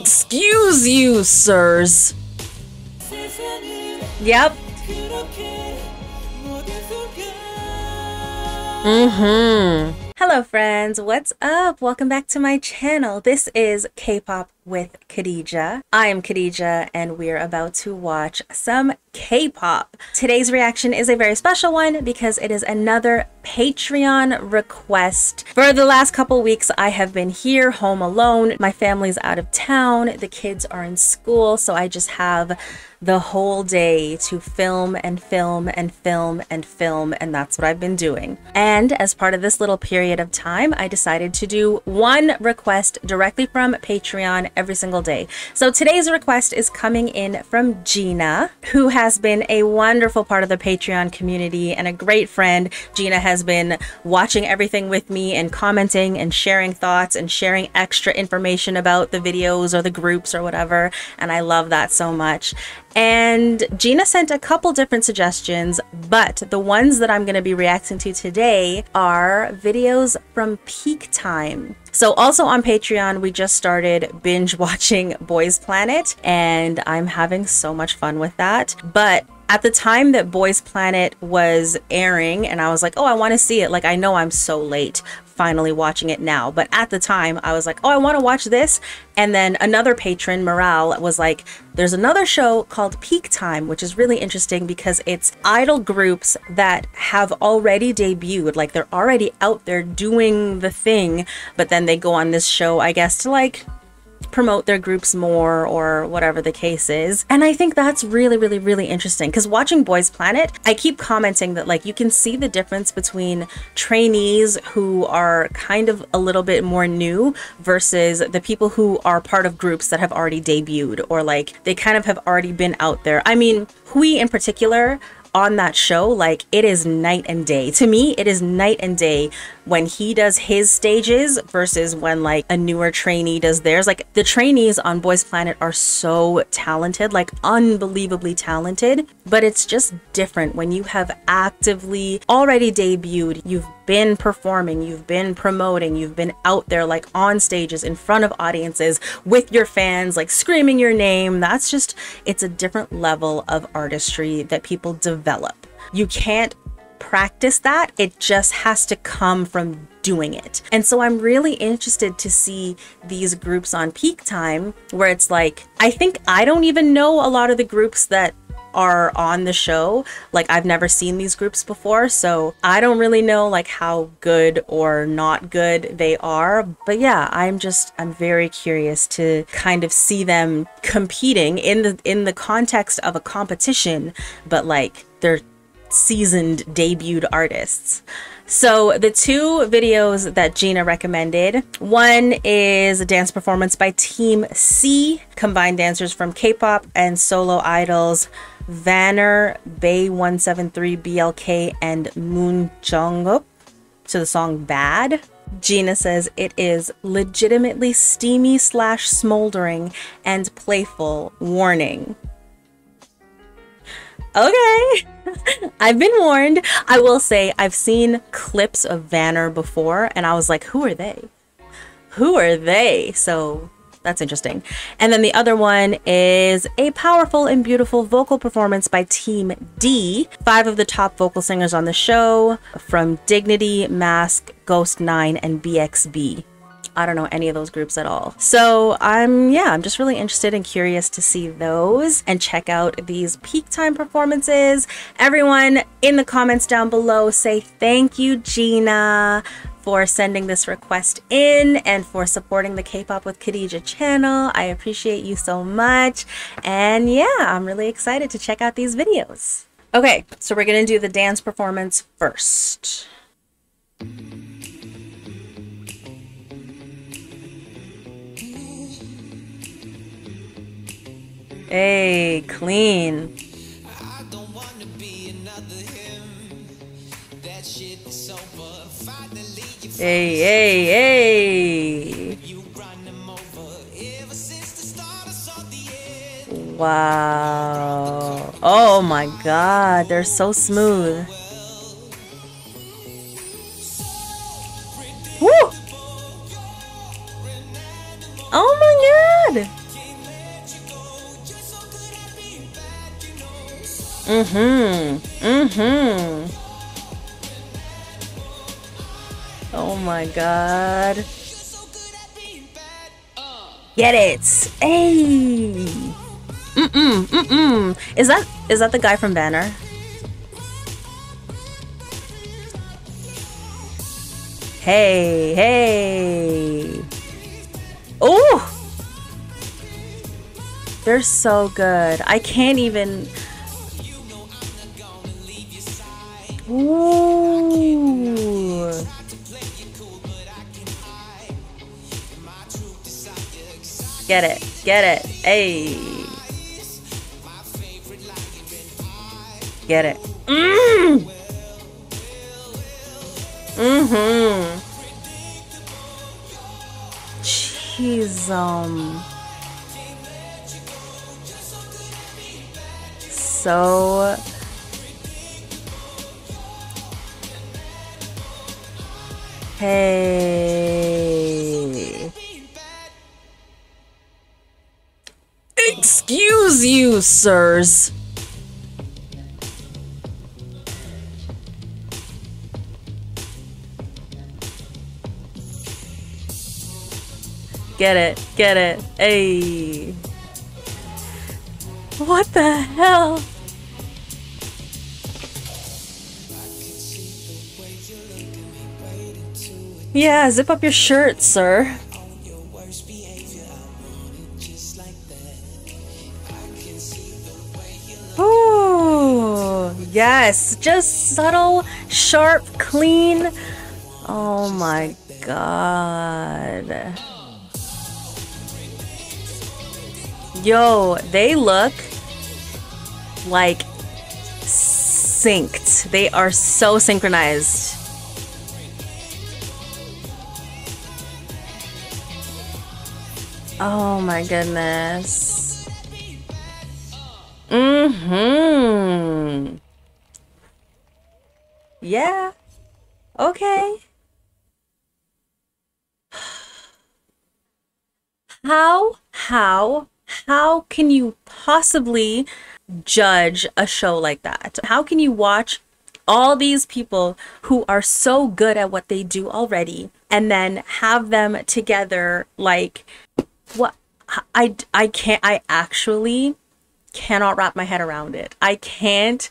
Excuse you, sirs. Yep. Mm-hmm. Hello friends, what's up? Welcome back to my channel. This is K-pop with Khadija. I am Khadija and we're about to watch some K-pop. Today's reaction is a very special one because it is another Patreon request. For the last couple weeks I have been here home alone. My family's out of town, the kids are in school, so I just have the whole day to film and film and film and film and that's what I've been doing. And as part of this little period of time, I decided to do one request directly from Patreon every single day. So today's request is coming in from Gina, who has been a wonderful part of the Patreon community and a great friend. Gina has been watching everything with me and commenting and sharing thoughts and sharing extra information about the videos or the groups or whatever. And I love that so much. And Gina sent a couple different suggestions, but the ones that I'm going to be reacting to today are videos from Peak Time. So also on Patreon, we just started binge watching Boys Planet, and I'm having so much fun with that. But at the time that Boys Planet was airing, and I was like, oh, I want to see it. Like, I know I'm so late finally watching it now. But at the time, I was like, oh, I want to watch this. And then another patron, Morale, was like, there's another show called Peak Time, which is really interesting because it's idol groups that have already debuted. Like they're already out there doing the thing, but then they go on this show, I guess, to like promote their groups more or whatever the case is. And I think that's really, really, really interesting because watching Boys Planet, I keep commenting that like you can see the difference between trainees who are kind of a little bit more new versus the people who are part of groups that have already debuted or like they kind of have already been out there. I mean, Hui in particular, on that show, like it is night and day. To me, it is night and day when he does his stages versus when like a newer trainee does theirs. Like the trainees on Boys Planet are so talented, like unbelievably talented, but it's just different when you have actively already debuted, you've been performing, you've been promoting, you've been out there like on stages in front of audiences with your fans, like screaming your name. That's just, it's a different level of artistry that people develop. You can't practice that, it just has to come from doing it. And so I'm really interested to see these groups on peak time where it's like, I think I don't even know a lot of the groups that are on the show. Like I've never seen these groups before, so I don't really know like how good or not good they are. But yeah, I'm just I'm very curious to kind of see them competing in the in the context of a competition, but like they're seasoned debuted artists. So the two videos that Gina recommended, one is a dance performance by Team C, combined dancers from K-pop and solo idols Vanner, BAE173, BLK, and Moon Jongup to the song Bad. Gina says it is legitimately steamy slash smoldering and playful. Warning. Okay. I've been warned. I will say I've seen clips of Vanner before and I was like, who are they? Who are they? So that's interesting. And then the other one is a powerful and beautiful vocal performance by Team D. Five of the top vocal singers on the show from Dignity, MASC, Ghost 9, and BXB. I don't know any of those groups at all. So I'm, yeah, I'm just really interested and curious to see those and check out these peak time performances. Everyone in the comments down below say thank you, Gina, for sending this request in and for supporting the K-Pop with Khadija channel. I appreciate you so much. And yeah, I'm really excited to check out these videos. Okay, so we're gonna do the dance performance first. Hey, clean. Hey, hey, hey. Wow. Oh my god, they're so smooth. Mm-hmm. Mm-hmm. Oh my god. Get it! Hey! Mm-mm, mm-mm. Is that is that the guy from Vanner? Hey, hey! Oh! They're so good. I can't even... Ooh. Get it. Get it. Hey. Get it. Mmm. Mm-hmm. Jeez, um. So Hey. Excuse you, sirs. Get it, get it. Hey. What the hell? Yeah, zip up your shirt, sir. Ooh, yes, just subtle, sharp, clean. Oh my god. Yo, they look like synced. They are so synchronized. Oh my goodness. Mm-hmm. Yeah. Okay. How, how, how can you possibly judge a show like that? How can you watch all these people who are so good at what they do already and then have them together like what I, I can't I actually cannot wrap my head around it. I can't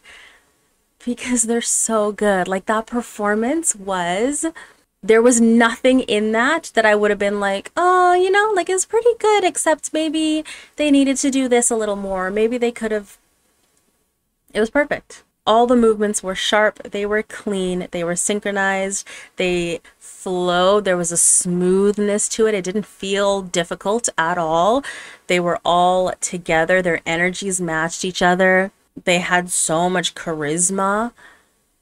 because they're so good. Like that performance was there was nothing in that that I would have been like, "Oh, you know, like it's pretty good except maybe they needed to do this a little more. Maybe they could have It was perfect all the movements were sharp, they were clean, they were synchronized, they flowed, there was a smoothness to it. It didn't feel difficult at all. They were all together, their energies matched each other. They had so much charisma,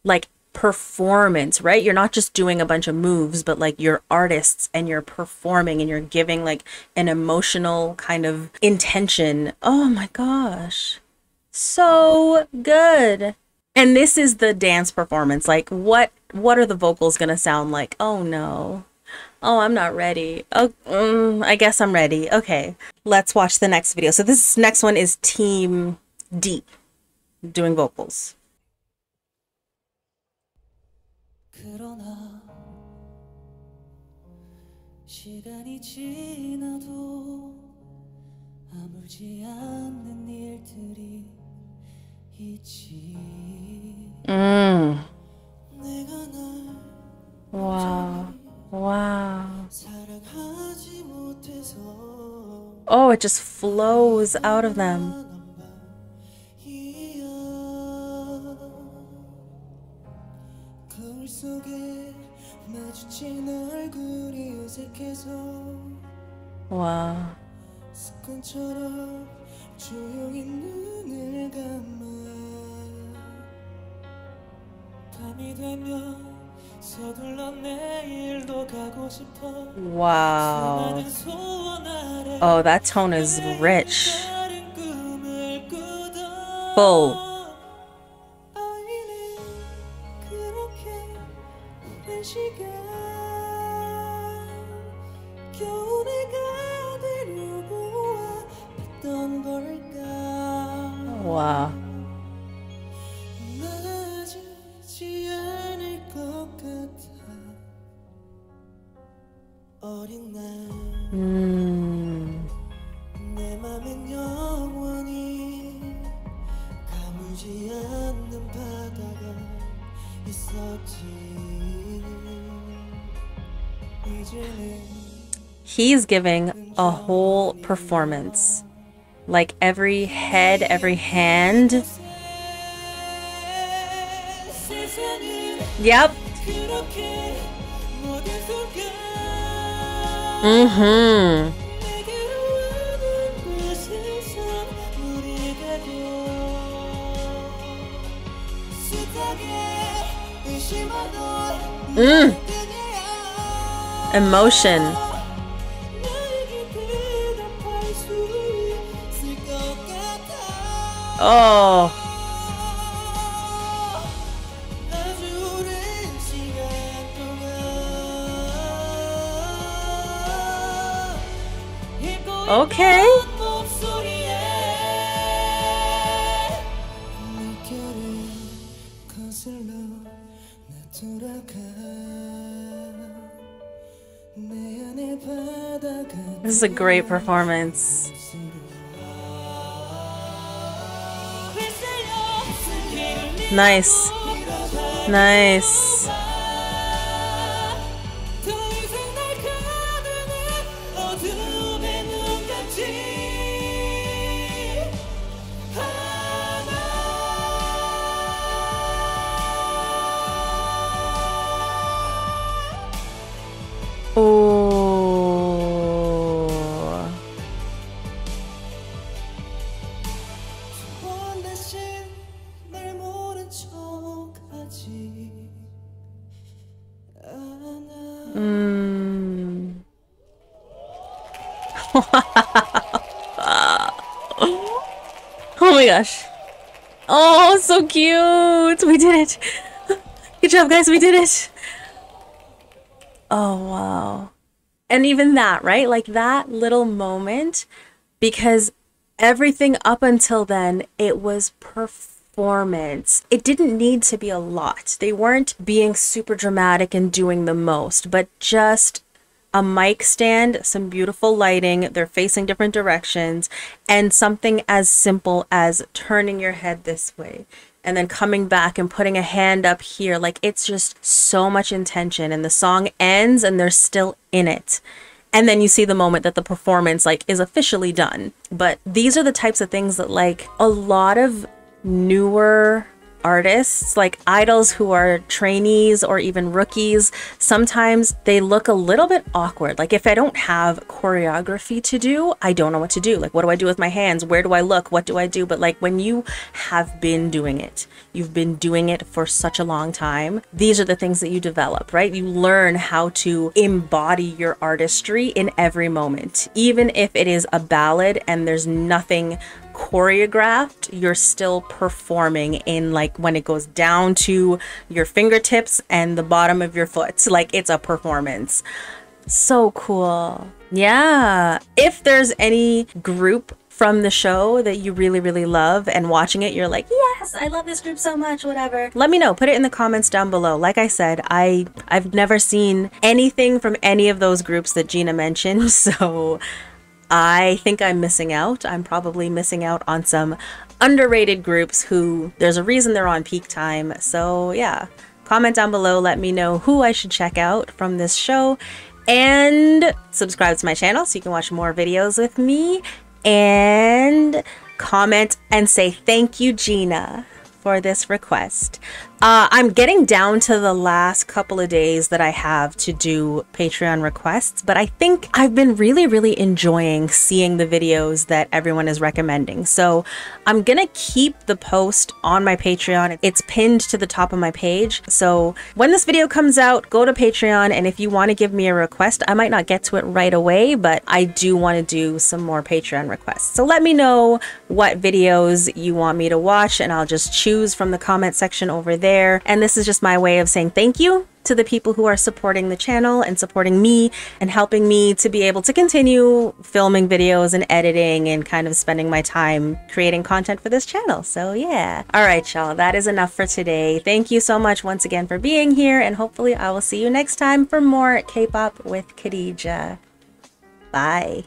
like performance, right? You're not just doing a bunch of moves, but like you're artists and you're performing and you're giving like an emotional kind of intention. Oh my gosh. So good and this is the dance performance. Like what what are the vocals gonna sound like? Oh no. Oh i'm not ready. Oh mm, i guess i'm ready. Okay let's watch the next video. So this next one is team Deep doing vocals. Mm. Wow. Wow. Oh, it just flows out of them. Wow. Wow. Oh, that tone is rich. Full. He's giving a whole performance. Like every head, every hand. Yep. Mm-hmm. Mm. Emotion. Oh. Okay. This is a great performance. Nice. Nice. Mm. oh my gosh. Oh, so cute. We did it. Good job, guys. We did it. Oh, wow. And even that, right? Like that little moment, because everything up until then, it was performance. It didn't need to be a lot. They weren't being super dramatic and doing the most, but just a mic stand, some beautiful lighting, they're facing different directions, and something as simple as turning your head this way and then coming back and putting a hand up here. Like it's just so much intention. And the song ends and they're still in it. And then you see the moment that the performance like is officially done. But these are the types of things that like a lot of newer artists, like idols who are trainees or even rookies, sometimes they look a little bit awkward. Like if I don't have choreography to do, I don't know what to do. Like what do I do with my hands? Where do I look? What do I do? But like when you have been doing it, you've been doing it for such a long time, these are the things that you develop, right? You learn how to embody your artistry in every moment. Even if it is a ballad and there's nothing choreographed, you're still performing in like when it goes down to your fingertips and the bottom of your foot. Like it's a performance. So cool. Yeah. If there's any group from the show that you really really love and watching it you're like yes i love this group so much whatever let me know put it in the comments down below like i said i i've never seen anything from any of those groups that gina mentioned so I think I'm missing out. I'm probably missing out on some underrated groups who there's a reason they're on peak time. So, yeah, comment down below, let me know who I should check out from this show, and subscribe to my channel so you can watch more videos with me, and comment and say thank you, Gina, for this request. Uh, I'm getting down to the last couple of days that I have to do Patreon requests, but I think I've been really, really enjoying seeing the videos that everyone is recommending. So I'm gonna keep the post on my Patreon. It's pinned to the top of my page. So when this video comes out, go to Patreon, and if you want to give me a request, I might not get to it right away, but I do want to do some more Patreon requests. So let me know what videos you want me to watch, and I'll just choose from the comment section over there there. And this is just my way of saying thank you to the people who are supporting the channel and supporting me and helping me to be able to continue filming videos and editing and kind of spending my time creating content for this channel. So yeah. All right, y'all, that is enough for today. Thank you so much once again for being here and hopefully I will see you next time for more K-pop with Khadija. Bye.